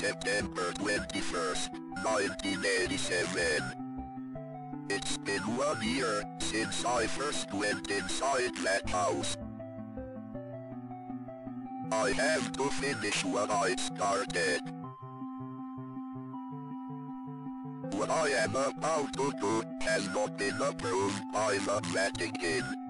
September 21st, 1987. It's been one year since I first went inside that house. I have to finish what I started. What I am about to do has not been approved by the Vatican.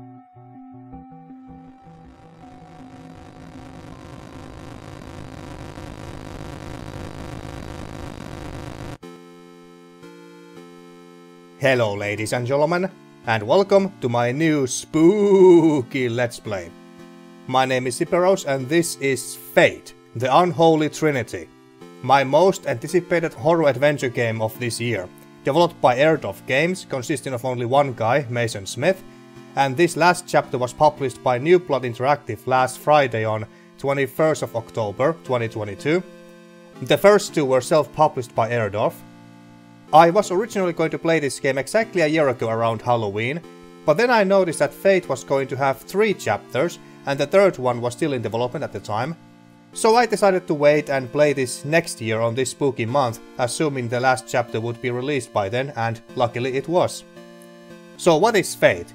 Hello ladies and gentlemen, and welcome to my new spooky Let's Play. My name is Siperos and this is Faith, the Unholy Trinity, my most anticipated horror adventure game of this year, developed by Airdorf Games, consisting of only one guy, Mason Smith, and this last chapter was published by New Blood Interactive last Friday on 21st of October 2022. The first two were self-published by Airdorf, I was originally going to play this game exactly a year ago around Halloween, but then I noticed that Faith was going to have three chapters, and the third one was still in development at the time. So I decided to wait and play this next year on this spooky month, assuming the last chapter would be released by then, and luckily it was. So what is Faith?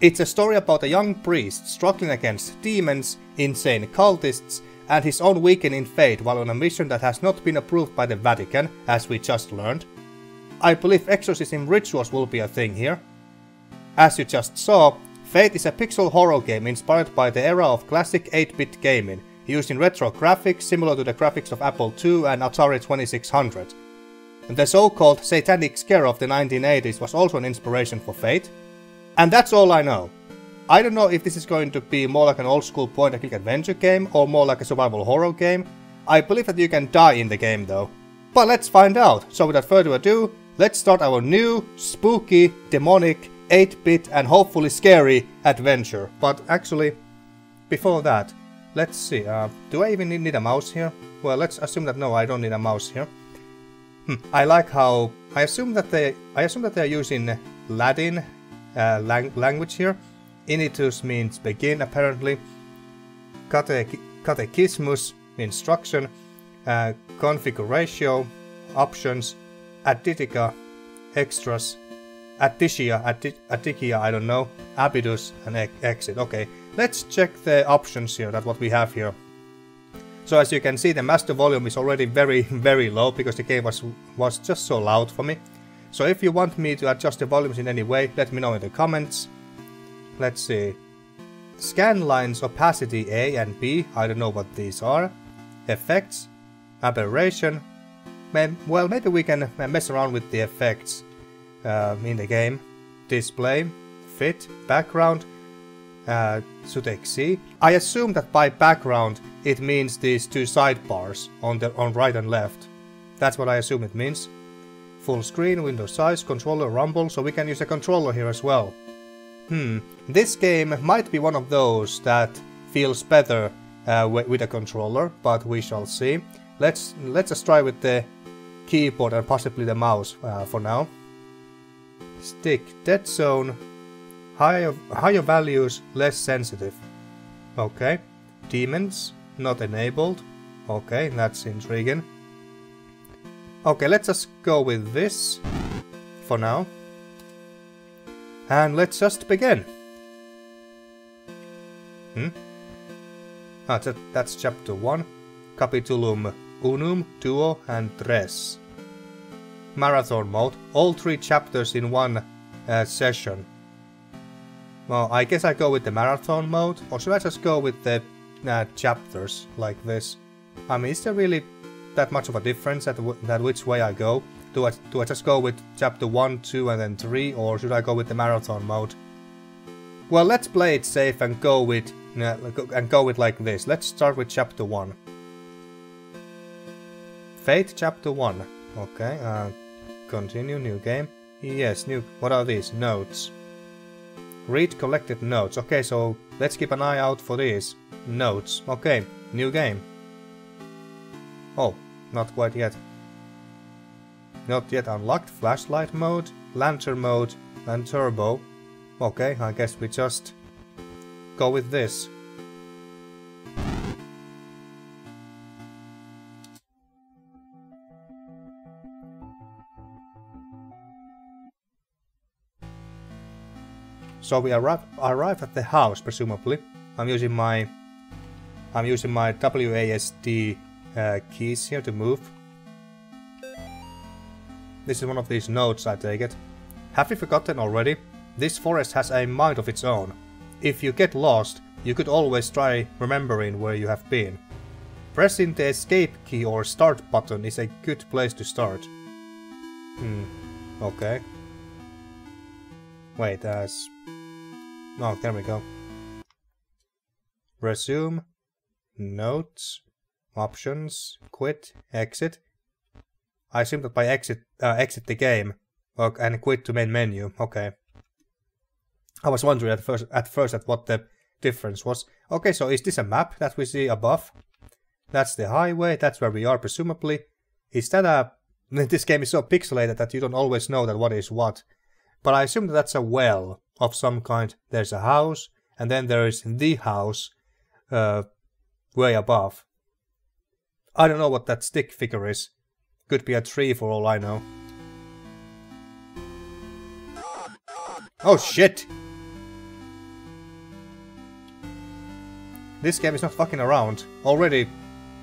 It's a story about a young priest struggling against demons, insane cultists, and his own weakening fate while on a mission that has not been approved by the Vatican, as we just learned. I believe exorcism rituals will be a thing here. As you just saw, Faith is a pixel horror game inspired by the era of classic 8-bit gaming, using retro graphics similar to the graphics of Apple II and Atari 2600. The so-called satanic scare of the 1980s was also an inspiration for Faith. And that's all I know. I don't know if this is going to be more like an old school point and click adventure game or more like a survival horror game. I believe that you can die in the game though. But let's find out, so without further ado, let's start our new, spooky, demonic, 8-bit and hopefully scary adventure. But actually, before that, let's see, uh, do I even need a mouse here? Well, let's assume that no, I don't need a mouse here. Hmm, I like how, I assume that they, I assume that they're using Latin uh, lang language here. Initus means begin apparently. Cate catechismus, instruction. Uh, configuration, options, Aditica, Extras, Adicia, Adicia, I don't know, Abidus, and e Exit. Okay, let's check the options here, that's what we have here. So as you can see, the master volume is already very, very low because the game was, was just so loud for me. So if you want me to adjust the volumes in any way, let me know in the comments. Let's see. Scan lines opacity A and B, I don't know what these are. Effects, aberration, well, maybe we can uh, mess around with the effects uh, in the game. Display, fit, background, uh, I assume that by background it means these two sidebars on the on right and left. That's what I assume it means. Full screen, window size, controller rumble, so we can use a controller here as well. Hmm, this game might be one of those that feels better uh, with a controller, but we shall see. Let's let's just try with the keyboard and possibly the mouse uh, for now. Stick, dead zone, higher, higher values, less sensitive. Okay. Demons, not enabled. Okay, that's intriguing. Okay, let's just go with this for now. And let's just begin. Hmm? Ah, that's chapter 1. Capitulum unum, duo and tres marathon mode, all three chapters in one uh, session. Well, I guess I go with the marathon mode, or should I just go with the uh, chapters like this? I mean, is there really that much of a difference at, that which way I go? Do I, do I just go with chapter 1, 2 and then 3, or should I go with the marathon mode? Well, let's play it safe and go with uh, and go with like this. Let's start with chapter 1. Faith chapter 1. Okay, uh, continue, new game. Yes, new, what are these? Notes. Read collected notes. Okay, so let's keep an eye out for these. Notes. Okay, new game. Oh, not quite yet. Not yet unlocked. Flashlight mode, lantern mode, and turbo. Okay, I guess we just go with this. So we arrive arrive at the house, presumably. I'm using my I'm using my WASD uh, keys here to move. This is one of these notes, I take it. Have you forgotten already? This forest has a mind of its own. If you get lost, you could always try remembering where you have been. Pressing the escape key or start button is a good place to start. Hmm, okay. Wait, as... Oh, there we go. Resume. Notes. Options. Quit. Exit. I assume that by exit, uh, exit the game. and quit to main menu. Okay. I was wondering at first, at first at what the difference was. Okay, so is this a map that we see above? That's the highway, that's where we are presumably. Is that a... This game is so pixelated that you don't always know that what is what. But I assume that that's a well of some kind. There's a house, and then there is the house uh, way above. I don't know what that stick figure is. Could be a tree for all I know. Oh shit! This game is not fucking around. Already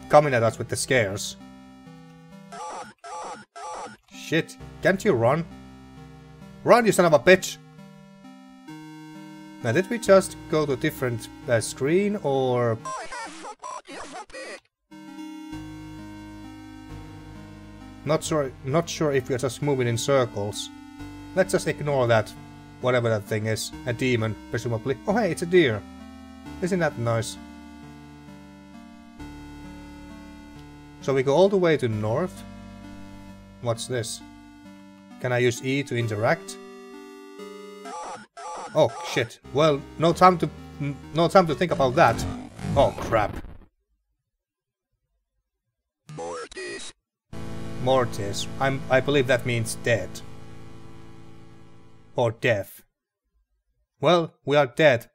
coming at us with the scares. Shit. Can't you run? Run, you son of a bitch! Now, did we just go to a different uh, screen, or... Not sure, not sure if we're just moving in circles. Let's just ignore that, whatever that thing is. A demon, presumably. Oh hey, it's a deer. Isn't that nice? So we go all the way to north. What's this? Can I use E to interact? Oh, shit. Well, no time to... No time to think about that. Oh, crap. Mortis. Mortis. I'm, I believe that means dead. Or death. Well, we are dead.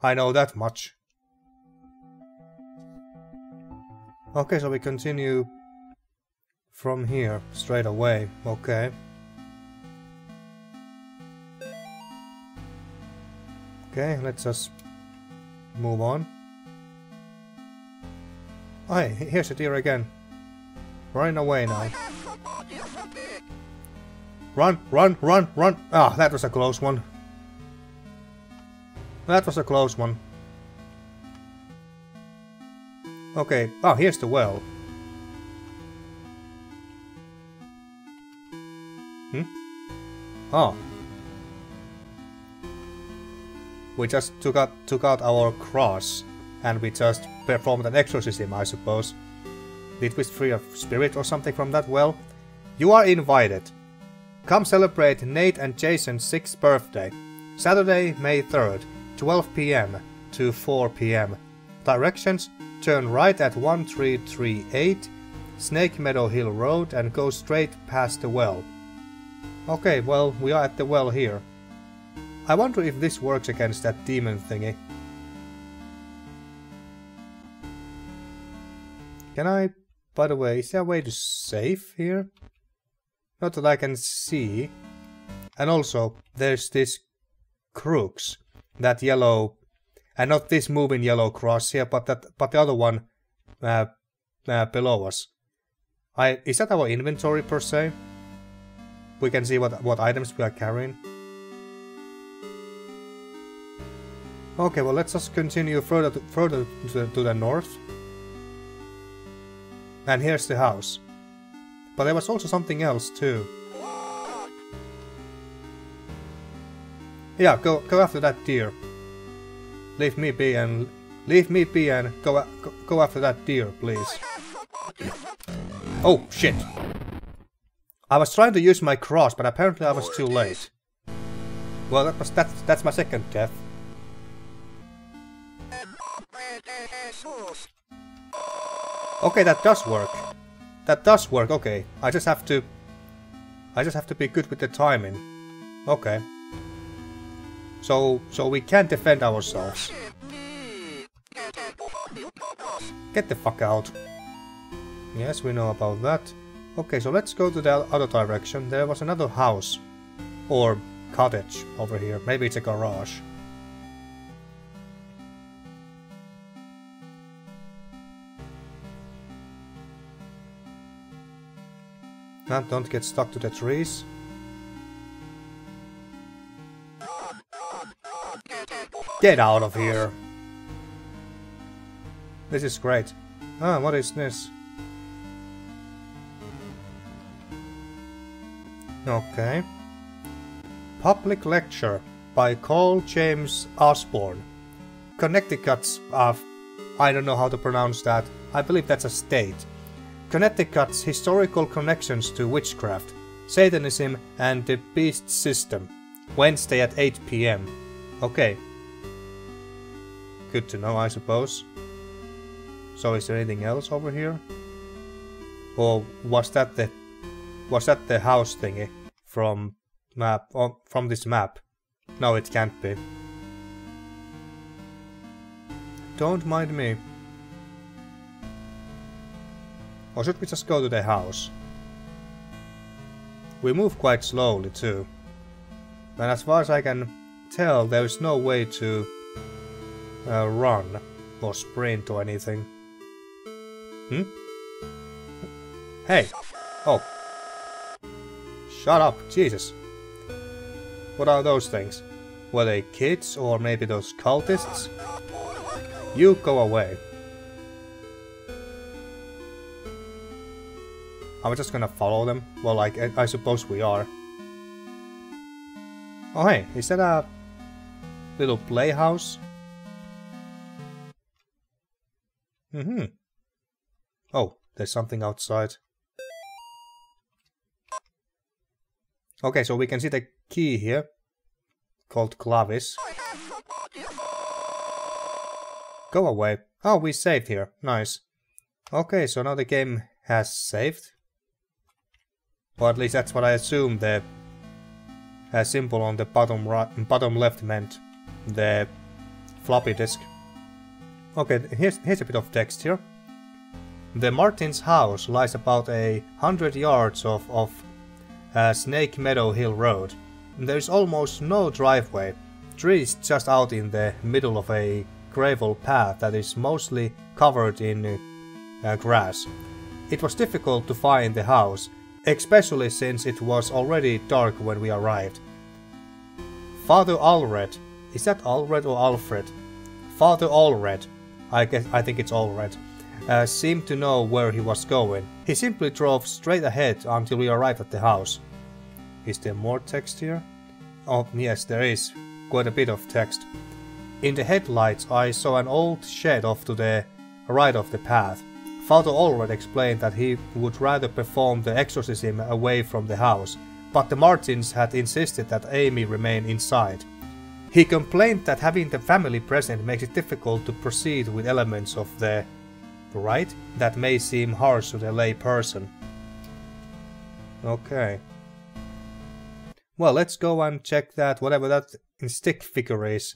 I know that much. Okay, so we continue from here, straight away. Okay. Okay, let's just move on. Oh, hey, here's a deer again. Running away now. Run, run, run, run! Ah, that was a close one. That was a close one. Okay. Oh, here's the well. Hmm? Oh. We just took out took out our cross and we just performed an exorcism, I suppose. Did we free a spirit or something from that well? You are invited. Come celebrate Nate and Jason's 6th birthday. Saturday, May 3rd, 12 pm to 4 pm. Directions Turn right at 1338 Snake Meadow Hill Road and go straight past the well. Okay, well, we are at the well here. I wonder if this works against that demon thingy. Can I... By the way, is there a way to save here? Not that I can see. And also, there's this crux. That yellow and not this moving yellow cross here, but that, but the other one uh, uh, below us. I is that our inventory per se? We can see what what items we are carrying. Okay, well let's just continue further to, further to the, to the north. And here's the house. But there was also something else too. Yeah, go go after that deer. Leave me be and leave me be and go go, go after that deer, please. Oh shit! I was trying to use my cross, but apparently I was too late. Well, that was that's that's my second death. Okay, that does work. That does work. Okay, I just have to. I just have to be good with the timing. Okay. So, so we can't defend ourselves. Get the fuck out. Yes, we know about that. Okay, so let's go to the other direction. There was another house. Or cottage over here. Maybe it's a garage. No, don't get stuck to the trees. Get out of here! This is great. Ah, what is this? Okay. Public Lecture by Carl James Osborne. Connecticut's, uh, I don't know how to pronounce that. I believe that's a state. Connecticut's historical connections to witchcraft, Satanism and the beast system. Wednesday at 8 pm. Okay. Good to know, I suppose. So is there anything else over here? Or was that the was that the house thingy from map oh, from this map? No, it can't be. Don't mind me. Or should we just go to the house? We move quite slowly too. And as far as I can tell, there is no way to uh, run or sprint or anything. Hmm? Hey! Oh. Shut up, Jesus. What are those things? Were they kids or maybe those cultists? You go away. We just gonna follow them? Well, like, I, I suppose we are. Oh hey, is that a little playhouse? Mm-hmm. Oh, there's something outside. Okay, so we can see the key here, called Clavis. Go away. Oh, we saved here. Nice. Okay, so now the game has saved. Or at least that's what I assume the uh, symbol on the bottom right, bottom left meant. The floppy disk. Okay, here's, here's a bit of text here. The Martins' house lies about a hundred yards off of uh, Snake Meadow Hill Road. There's almost no driveway, trees just out in the middle of a gravel path that is mostly covered in uh, grass. It was difficult to find the house, especially since it was already dark when we arrived. Father Allred, is that Allred or Alfred? Father Allred, I guess I think it's Allred, uh, seemed to know where he was going. He simply drove straight ahead until we arrived at the house. Is there more text here? Oh, yes, there is. Quite a bit of text. In the headlights, I saw an old shed off to the right of the path. Father Allred explained that he would rather perform the exorcism away from the house, but the Martins had insisted that Amy remain inside. He complained that having the family present makes it difficult to proceed with elements of the rite that may seem harsh to the lay person. Okay. Well, let's go and check that, whatever that stick figure is.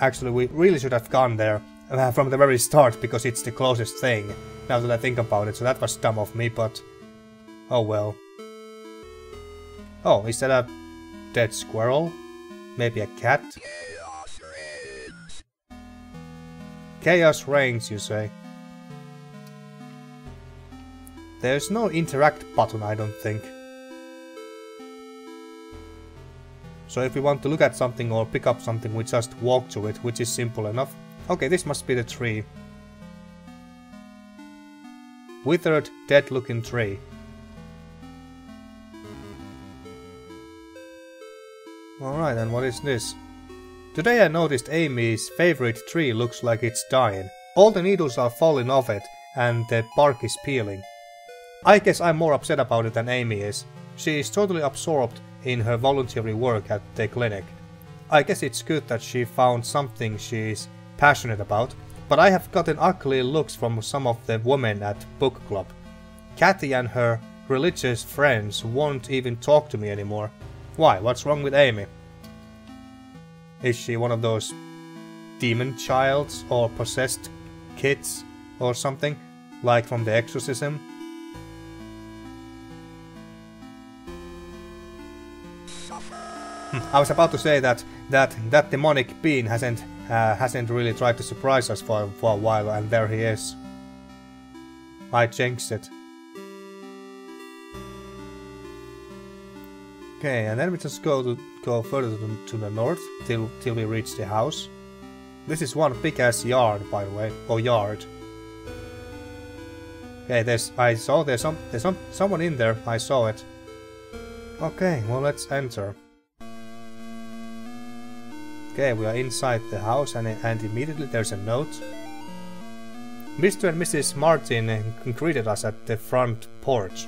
Actually, we really should have gone there uh, from the very start, because it's the closest thing, now that I think about it, so that was dumb of me, but... Oh well. Oh, is that a dead squirrel? Maybe a cat? Chaos reigns. Chaos reigns, you say? There's no interact button, I don't think. So if we want to look at something or pick up something, we just walk to it, which is simple enough. Okay, this must be the tree. Withered, dead-looking tree. Alright, and what is this? Today I noticed Amy's favorite tree looks like it's dying. All the needles are falling off it, and the bark is peeling. I guess I'm more upset about it than Amy is. She is totally absorbed in her voluntary work at the clinic. I guess it's good that she found something she's passionate about, but I have gotten ugly looks from some of the women at book club. Kathy and her religious friends won't even talk to me anymore. Why? What's wrong with Amy? Is she one of those demon childs or possessed kids or something? Like from the exorcism? Hmm, I was about to say that that that demonic being hasn't uh, hasn't really tried to surprise us for for a while, and there he is. I jinxed it. Okay, and then we just go to go further to, to the north till till we reach the house. This is one big ass yard, by the way, or yard. Okay, there's I saw there's some there's some someone in there. I saw it. Okay, well let's enter. Okay, we are inside the house and, and immediately there's a note. Mr. and Mrs. Martin greeted us at the front porch.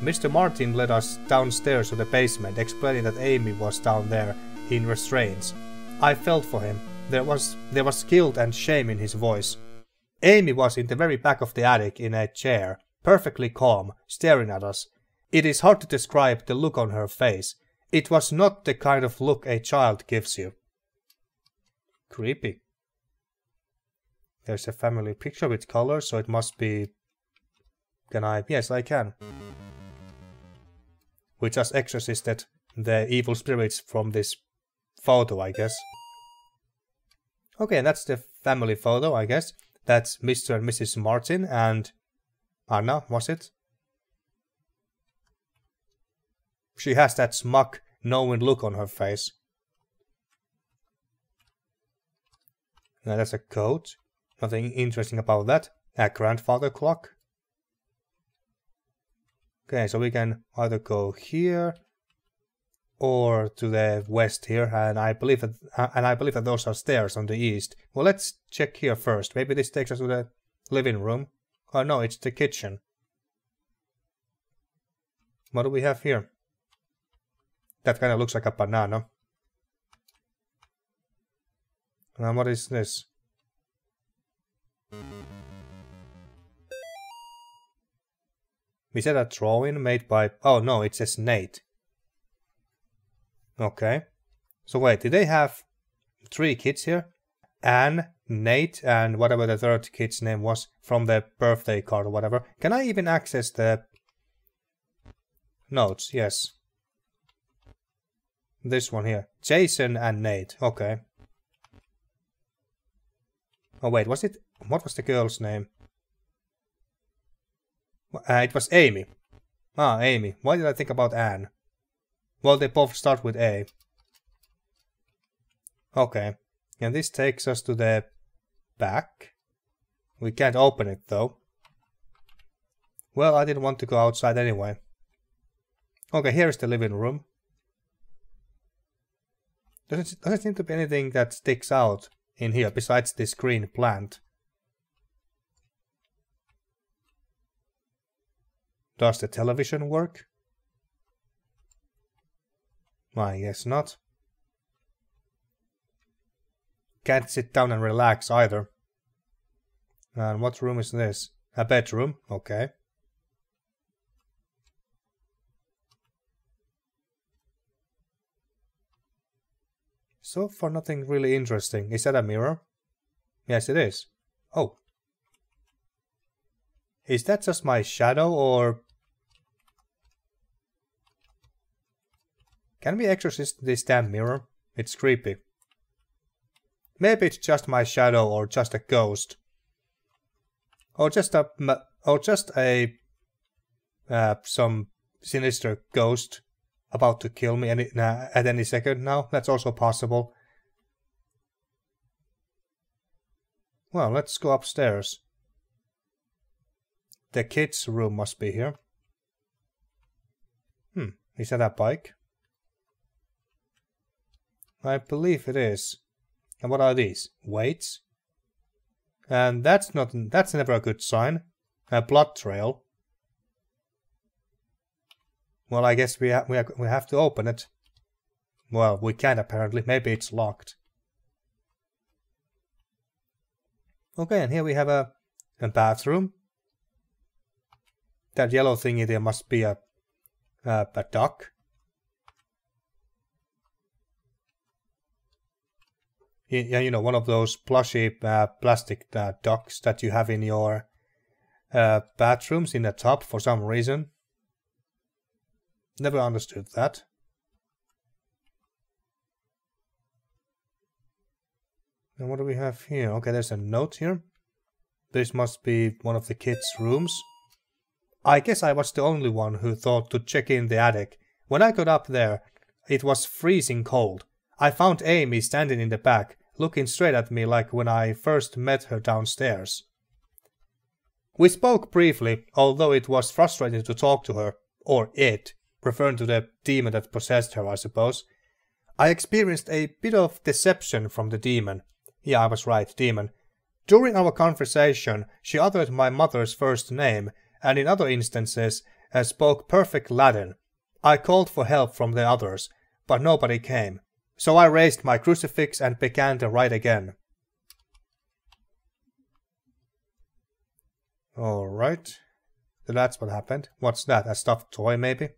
Mr. Martin led us downstairs to the basement, explaining that Amy was down there in restraints. I felt for him. There was there was guilt and shame in his voice. Amy was in the very back of the attic in a chair, perfectly calm, staring at us. It is hard to describe the look on her face. It was not the kind of look a child gives you. Creepy. There's a family picture with colors, so it must be... Can I? Yes, I can. We just exorcised the evil spirits from this photo, I guess. Okay, and that's the family photo, I guess. That's Mr. and Mrs. Martin and Anna, was it? She has that smug, knowing look on her face. Now that's a coat. Nothing interesting about that. A grandfather clock. Okay, so we can either go here or to the west here, and I believe that uh, and I believe that those are stairs on the east. Well, let's check here first. Maybe this takes us to the living room. Oh no, it's the kitchen. What do we have here? That kind of looks like a banana. And what is this? Is that a drawing made by... Oh no, it says Nate. Okay. So wait, did they have three kids here? Anne, Nate, and whatever the third kid's name was from the birthday card or whatever. Can I even access the notes? Yes. This one here. Jason and Nate. Okay. Oh wait, was it... What was the girl's name? Uh, it was Amy. Ah, Amy. Why did I think about Anne? Well, they both start with A. Okay. And this takes us to the back. We can't open it though. Well, I didn't want to go outside anyway. Okay, here is the living room. Doesn't, doesn't seem to be anything that sticks out in here besides this green plant. Does the television work? I guess not. Can't sit down and relax either. And what room is this? A bedroom, okay. So far nothing really interesting. Is that a mirror? Yes, it is. Oh. Is that just my shadow or... Can we exorcist this damn mirror? It's creepy. Maybe it's just my shadow or just a ghost. Or just a... Or just a... Uh, some sinister ghost about to kill me any, uh, at any second now. That's also possible. Well, let's go upstairs. The kids' room must be here. Hmm, is that a bike? I believe it is. And what are these? Weights? And that's not that's never a good sign. A blood trail. Well, I guess we, ha we, ha we have to open it. Well, we can apparently. Maybe it's locked. Okay, and here we have a, a bathroom. That yellow thingy there must be a, a, a duck. Yeah, you know, one of those plushy uh, plastic uh, ducks that you have in your uh, bathrooms in the top for some reason. Never understood that. And what do we have here? Okay, there's a note here. This must be one of the kids' rooms. I guess I was the only one who thought to check in the attic. When I got up there, it was freezing cold. I found Amy standing in the back, looking straight at me like when I first met her downstairs. We spoke briefly, although it was frustrating to talk to her, or it referring to the demon that possessed her, I suppose. I experienced a bit of deception from the demon. Yeah, I was right, demon. During our conversation, she uttered my mother's first name, and in other instances, uh, spoke perfect Latin. I called for help from the others, but nobody came. So I raised my crucifix and began to write again. Alright. So that's what happened. What's that? A stuffed toy, maybe?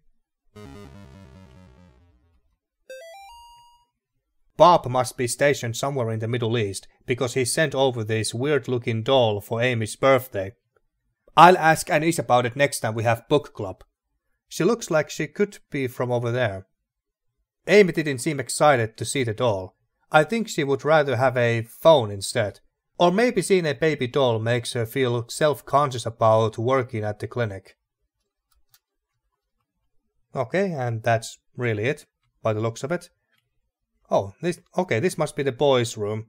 Bob must be stationed somewhere in the Middle East, because he sent over this weird-looking doll for Amy's birthday. I'll ask Anise about it next time we have book club. She looks like she could be from over there. Amy didn't seem excited to see the doll. I think she would rather have a phone instead. Or maybe seeing a baby doll makes her feel self-conscious about working at the clinic. Okay, and that's really it, by the looks of it. Oh, this okay, this must be the boys' room.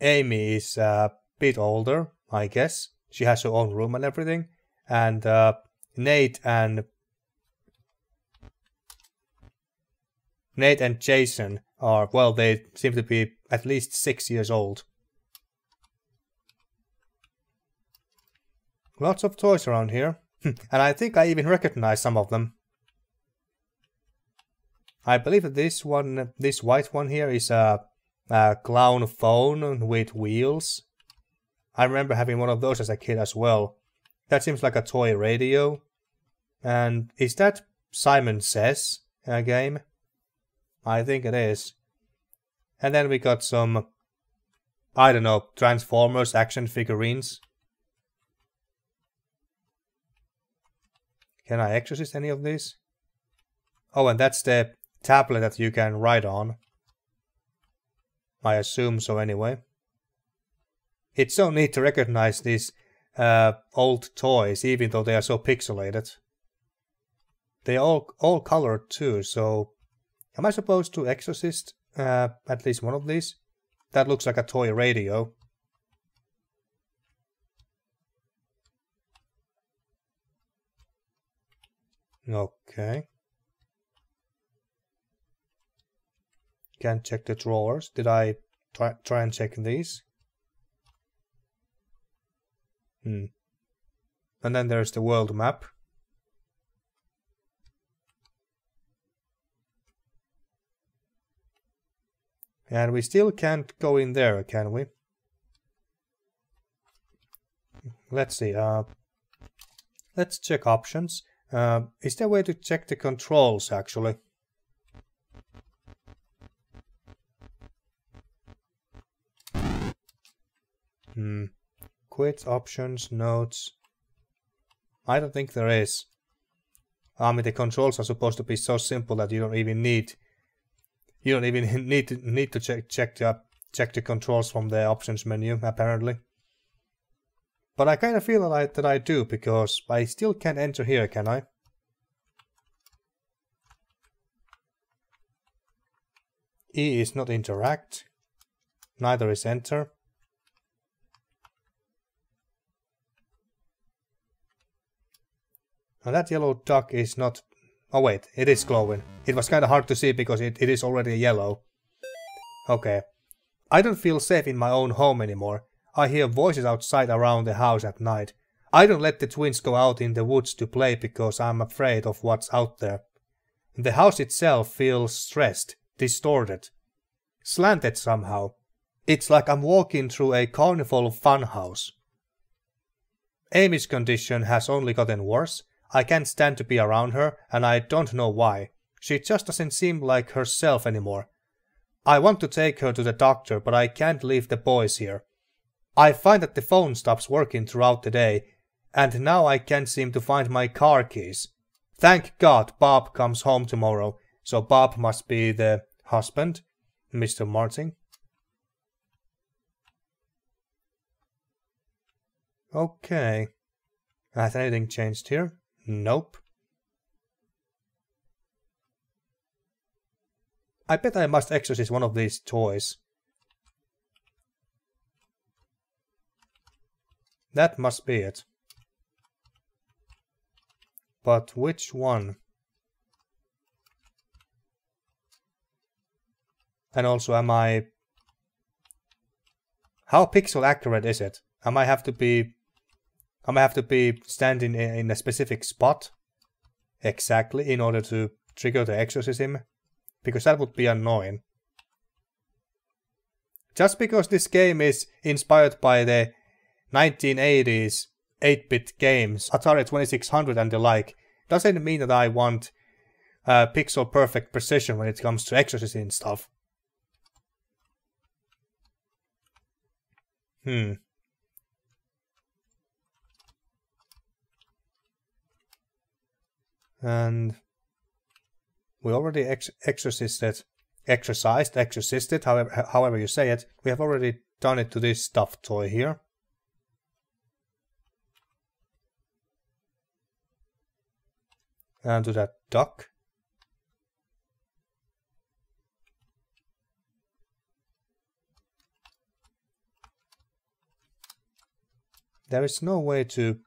Amy is a bit older, I guess. She has her own room and everything. And uh, Nate and Nate and Jason are, well, they seem to be at least six years old. Lots of toys around here. and I think I even recognize some of them. I believe that this one, this white one here is a, a clown phone with wheels. I remember having one of those as a kid as well. That seems like a toy radio. And is that Simon Says a game? I think it is. And then we got some, I don't know, Transformers action figurines. Can I exorcist any of these? Oh, and that's the tablet that you can write on. I assume so anyway. It's so neat to recognize these uh, old toys, even though they are so pixelated. They are all, all colored too, so am I supposed to exorcist uh, at least one of these? That looks like a toy radio. Okay. Can check the drawers. Did I try, try and check these? Hmm. And then there's the world map. And we still can't go in there, can we? Let's see. Uh, let's check options. Uh, is there a way to check the controls, actually? Hmm. Quit, options, notes. I don't think there is. I mean, the controls are supposed to be so simple that you don't even need you don't even need to need to check check the check the controls from the options menu apparently. But I kind of feel that I, that I do, because I still can't enter here, can I? E is not interact. Neither is enter. And that yellow duck is not... Oh wait, it is glowing. It was kinda hard to see because it, it is already yellow. Okay. I don't feel safe in my own home anymore. I hear voices outside around the house at night. I don't let the twins go out in the woods to play because I'm afraid of what's out there. The house itself feels stressed, distorted, slanted somehow. It's like I'm walking through a carnival funhouse. Amy's condition has only gotten worse. I can't stand to be around her, and I don't know why. She just doesn't seem like herself anymore. I want to take her to the doctor, but I can't leave the boys here. I find that the phone stops working throughout the day, and now I can't seem to find my car keys. Thank God Bob comes home tomorrow, so Bob must be the husband, Mr. Martin. Okay. Has anything changed here? Nope. I bet I must exorcise one of these toys. That must be it. But which one? And also, am I... How pixel accurate is it? Am I have to be... Am I have to be standing in a specific spot? Exactly, in order to trigger the exorcism? Because that would be annoying. Just because this game is inspired by the 1980s 8-bit games, Atari 2600 and the like, doesn't mean that I want uh, pixel perfect precision when it comes to exorcism stuff. Hmm. And we already ex exorcised, exercised, exorcised, however, however you say it. We have already done it to this stuffed toy here. And to that duck. There is no way to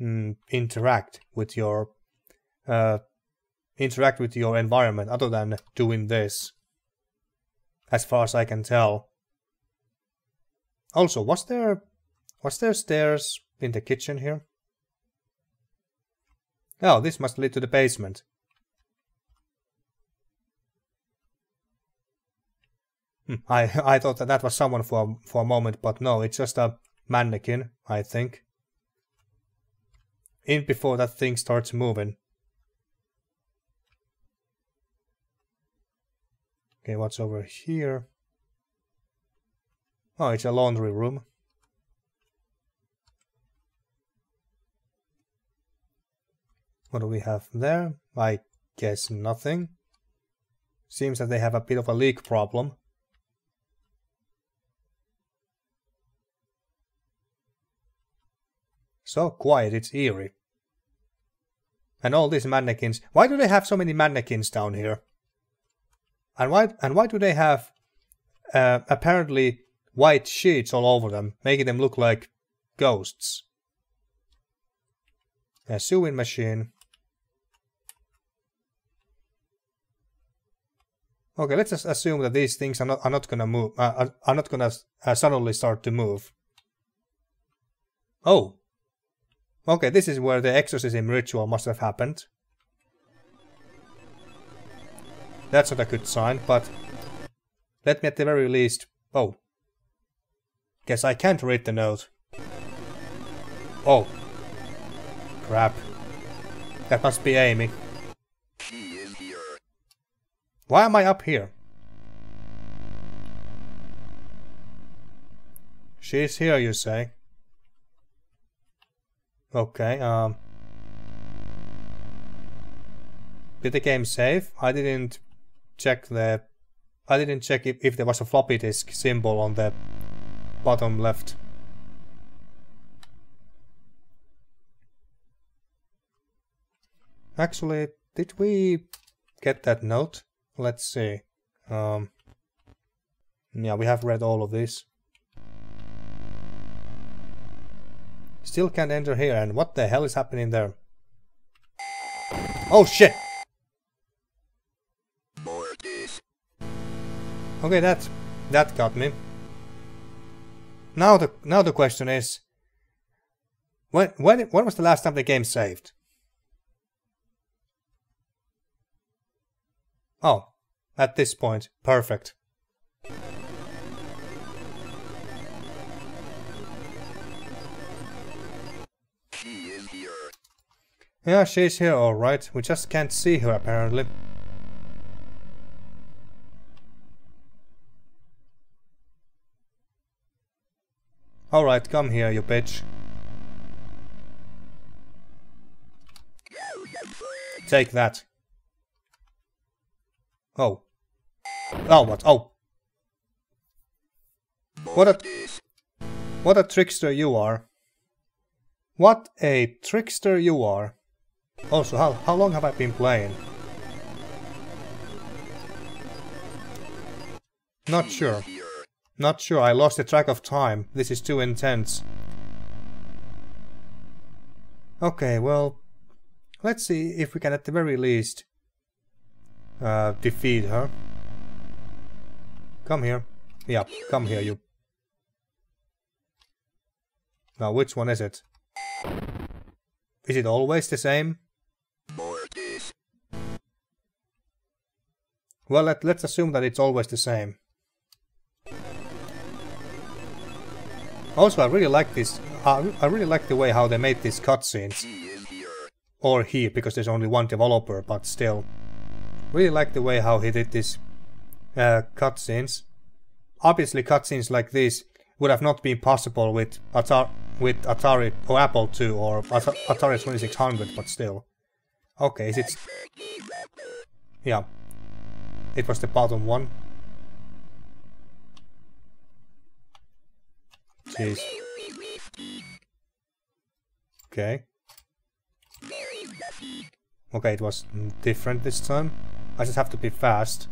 mm, interact with your uh, interact with your environment other than doing this. As far as I can tell. Also, was there was there stairs in the kitchen here? Oh, this must lead to the basement. Hmm, I I thought that that was someone for for a moment, but no, it's just a mannequin, I think. In before that thing starts moving. Okay, what's over here? Oh, it's a laundry room. What do we have there? I guess nothing. Seems that they have a bit of a leak problem. So quiet, it's eerie. And all these mannequins. Why do they have so many mannequins down here? And why and why do they have uh, apparently white sheets all over them, making them look like ghosts? A sewing machine. Okay, let's just assume that these things are not are not gonna move uh, are, not gonna uh, suddenly start to move. Oh. Okay, this is where the exorcism ritual must have happened. That's not a good sign, but let me at the very least... Oh. Guess I can't read the note. Oh. Crap. That must be Amy. Why am I up here? She's here, you say? Okay, um... Did the game save? I didn't check the... I didn't check if, if there was a floppy disk symbol on the bottom left. Actually, did we get that note? let's see. Um, yeah, we have read all of this. Still can't enter here, and what the hell is happening there? Oh shit! Okay, that that got me. Now the now the question is, when when when was the last time the game saved? Oh, at this point. Perfect. Yeah, she's here alright. We just can't see her apparently. Alright, come here, you bitch. Take that. Oh. Oh, what? Oh. What a... What a trickster you are. What a trickster you are. Also, how, how long have I been playing? Not sure. Not sure, I lost the track of time. This is too intense. Okay, well, let's see if we can at the very least uh, defeat her. Come here. Yeah, come here, you. Now, which one is it? Is it always the same? Well, let, let's assume that it's always the same. Also, I really like this. Uh, I really like the way how they made these cutscenes. Or he, because there's only one developer, but still. Really like the way how he did these uh, cutscenes. Obviously, cutscenes like this would have not been possible with Atari, with Atari or Apple II or Atari 2600, but still. Okay, is it... Yeah. It was the bottom one. Jeez. Okay. Okay, it was different this time. I just have to be fast.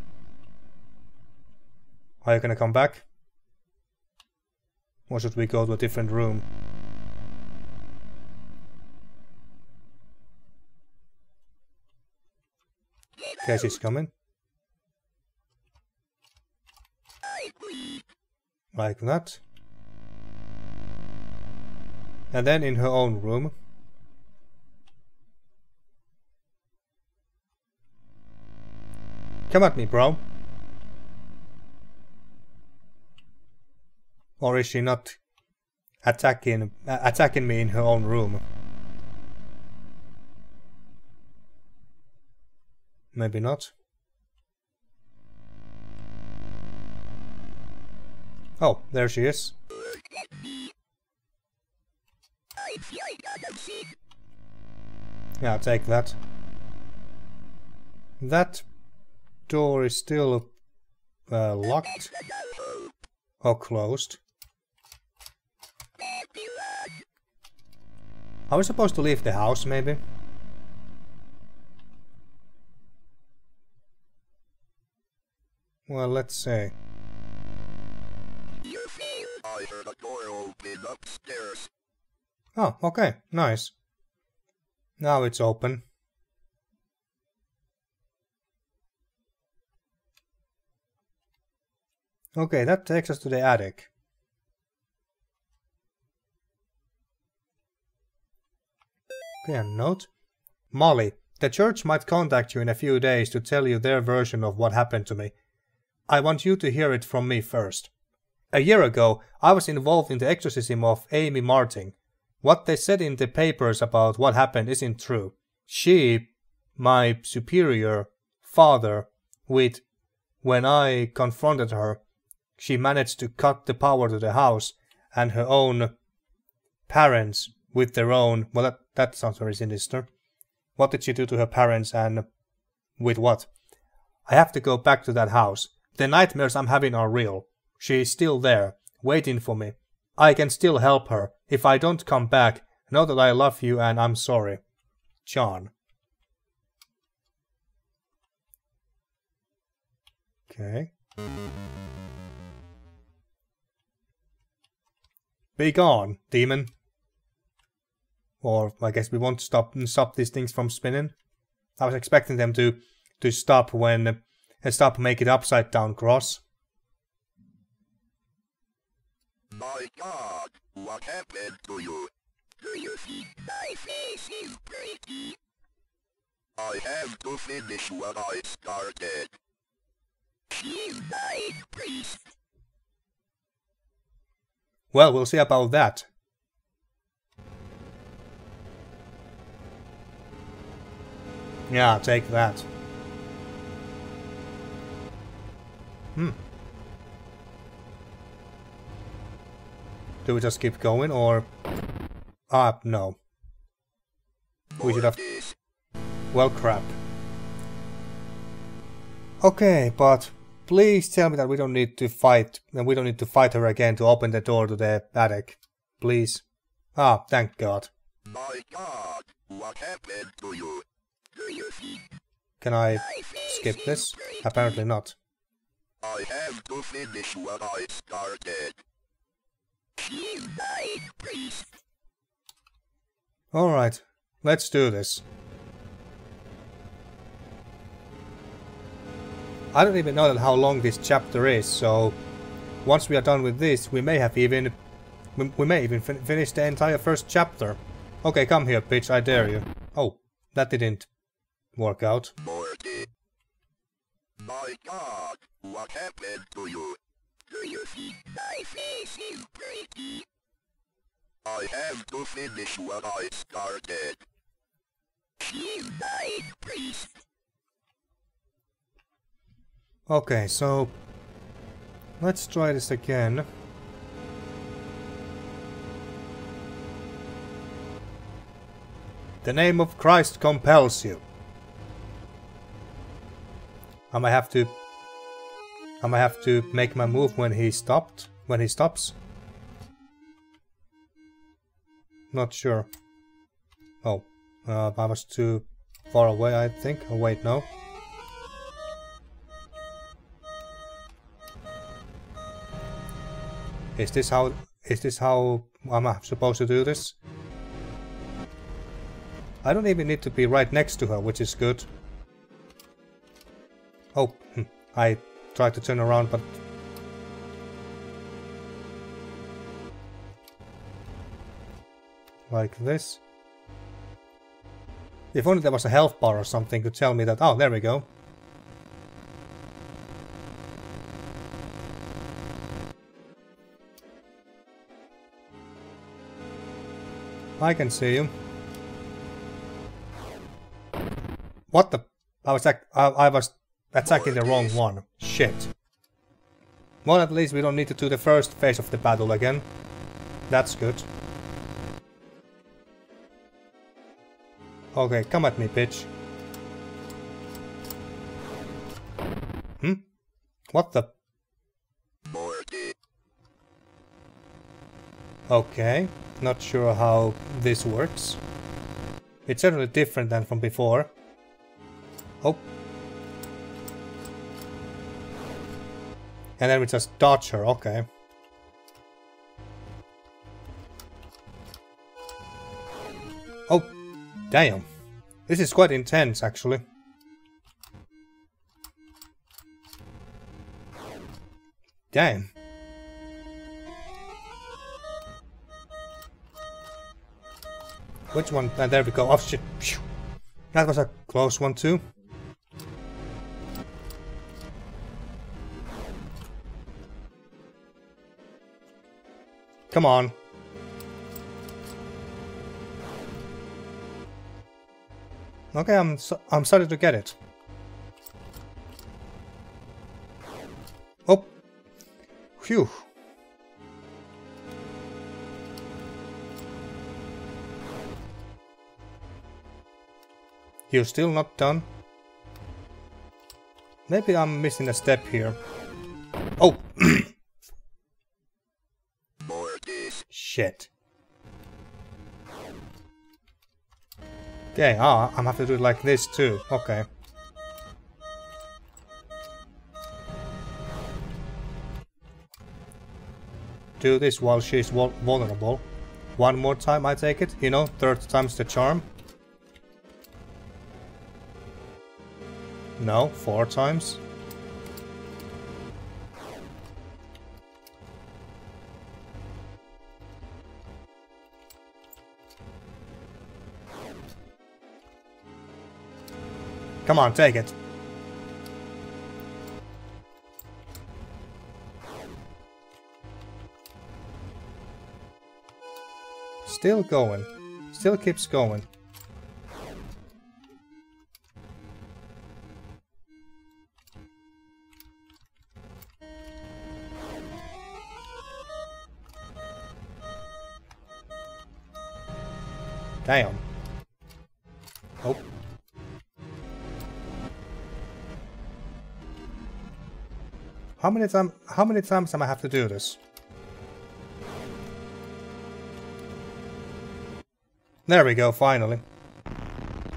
Are you gonna come back? Or should we go to a different room? Okay, she's coming. Like that. And then in her own room. Come at me, bro. Or is she not attacking uh, attacking me in her own room? Maybe not. Oh, there she is. Yeah, I'll take that. That door is still uh, locked or closed. Are we supposed to leave the house, maybe? Well, let's see. Upstairs. Oh, okay, nice. Now it's open. Okay, that takes us to the attic. Okay, a note. Molly, the church might contact you in a few days to tell you their version of what happened to me. I want you to hear it from me first. A year ago, I was involved in the exorcism of Amy Martin. What they said in the papers about what happened isn't true. She, my superior, father, with when I confronted her, she managed to cut the power to the house and her own parents with their own. Well, that, that sounds very sinister. What did she do to her parents and with what? I have to go back to that house. The nightmares I'm having are real. She is still there, waiting for me. I can still help her. If I don't come back, know that I love you and I'm sorry. John. Okay. Be gone, demon. Or I guess we want to stop and stop these things from spinning. I was expecting them to to stop when uh, stop make it upside down cross. My god, what happened to you? Do you think my face is pretty? I have to finish what I started. She's my priest. Well, we'll see about that. Yeah, take that. Hmm. Do we just keep going or... Ah, no. We should have... Well, crap. Okay, but please tell me that we don't need to fight, and we don't need to fight her again to open the door to the attic. Please. Ah, thank God. My God, what happened to you? Do you see? Can I skip this? Apparently not. I have to finish what I started. Alright, let's do this. I don't even know how long this chapter is, so once we are done with this, we may have even we, may even fin finish the entire first chapter. Okay, come here, bitch, I dare you. Oh, that didn't work out. My God, what happened to you? Do you see my face is pretty? I have to finish what I started. She died, priest. Okay, so let's try this again. The name of Christ compels you. I might have to I might have to make my move when he stopped when he stops. Not sure. Oh, uh, I was too far away I think. Oh wait, no. Is this how is this how I'm supposed to do this? I don't even need to be right next to her, which is good. Oh, hmm, I tried to turn around, but... Like this. If only there was a health bar or something to tell me that... Oh, there we go. I can see you. What the? I was I, I was attacking the wrong one. Shit. Well, at least we don't need to do the first phase of the battle again. That's good. Okay, come at me, bitch. Hmm? What the? Okay. Not sure how this works. It's certainly different than from before. Oh. And then we just dodge her, okay. Oh, damn. This is quite intense, actually. Damn. Which one? Uh, there we go. Oh shit. That was a close one too. Come on. Okay, I'm I'm starting to get it. Oh. Phew. You're still not done? Maybe I'm missing a step here. Shit. Okay, ah, I'm gonna have to do it like this too. Okay. Do this while she's vulnerable. One more time, I take it. You know, third time's the charm. No, four times. Come on, take it. Still going. Still keeps going. How many time how many times am I have to do this? There we go, finally.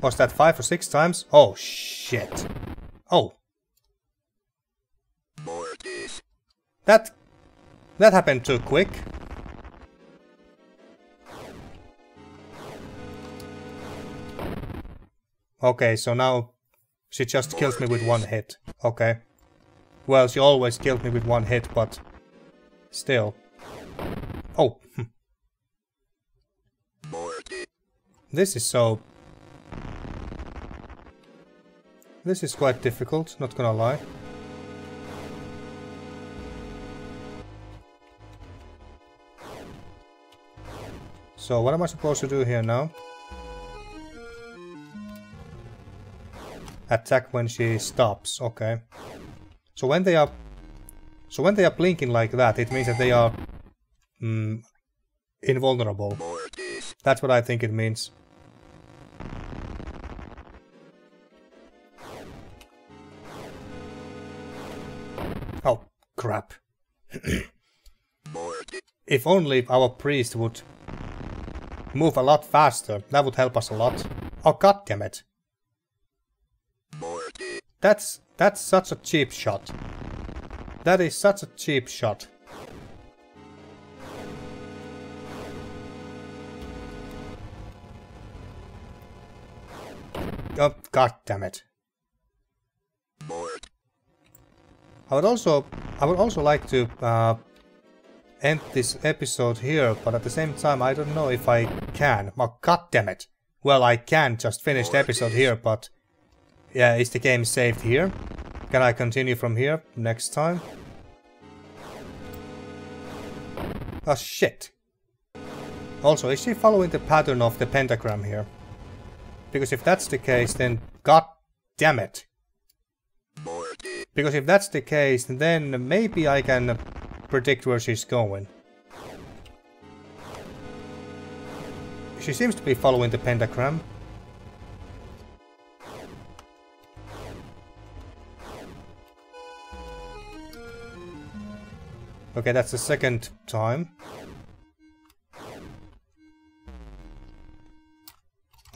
Was that five or six times? Oh shit. Oh. Mortis. That that happened too quick. Okay, so now she just kills me with one hit. Okay. Well, she always killed me with one hit, but still. Oh. This is so... This is quite difficult, not gonna lie. So what am I supposed to do here now? Attack when she stops, okay. So when they are... So when they are blinking like that, it means that they are... Mm, invulnerable. That's what I think it means. Oh, crap. If only our priest would move a lot faster, that would help us a lot. Oh, goddammit. Mortis. That's, that's such a cheap shot. That is such a cheap shot. Oh, god damn it. I would also I would also like to uh, end this episode here, but at the same time I don't know if I can. Oh, god damn it. Well, I can just finish the episode here, but yeah, is the game saved here? Can I continue from here next time? Oh shit. Also, is she following the pattern of the pentagram here? Because if that's the case, then god damn it. Because if that's the case, then maybe I can predict where she's going. She seems to be following the pentagram. Okay, that's the second time.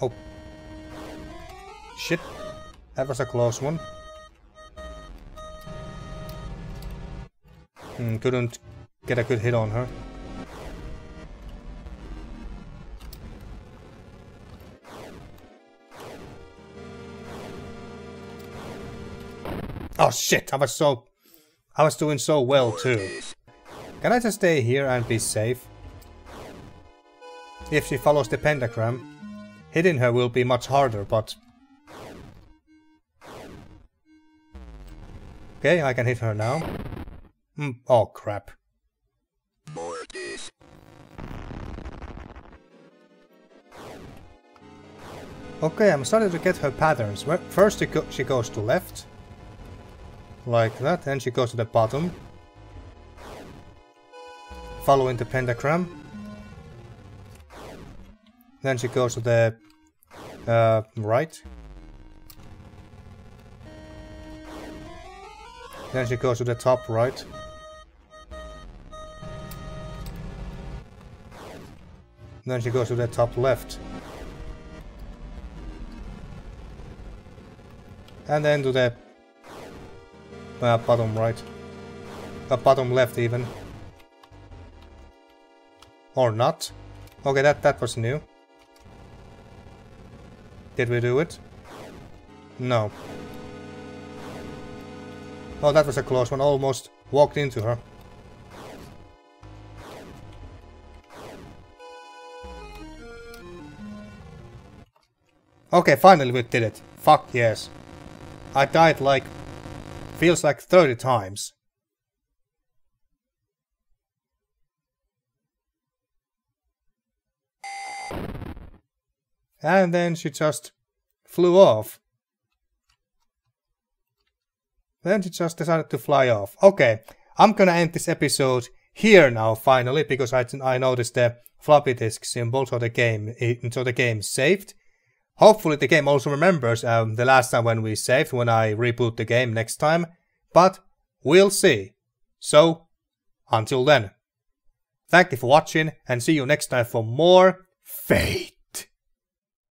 Oh. Shit. That was a close one. Hmm, couldn't get a good hit on her. Oh shit, I was so... I was doing so well too. Can I just stay here and be safe? If she follows the pentagram, hitting her will be much harder, but... Okay, I can hit her now. Hmm, oh crap. Okay, I'm starting to get her patterns. First she, go she goes to left. Like that, then she goes to the bottom. Following the pentagram. Then she goes to the uh, right. Then she goes to the top right. Then she goes to the top left. And then to the uh, bottom right. Uh, bottom left even. Or not. Okay, that, that was new. Did we do it? No. Oh, that was a close one. Almost walked into her. Okay, finally we did it. Fuck yes. I died like... Feels like 30 times. And then she just flew off. Then she just decided to fly off. Okay, I'm gonna end this episode here now finally because I, I noticed the floppy disk symbol so the game so the game saved. Hopefully the game also remembers um, the last time when we saved when I reboot the game next time, but we'll see. So, until then, thank you for watching and see you next time for more Faith.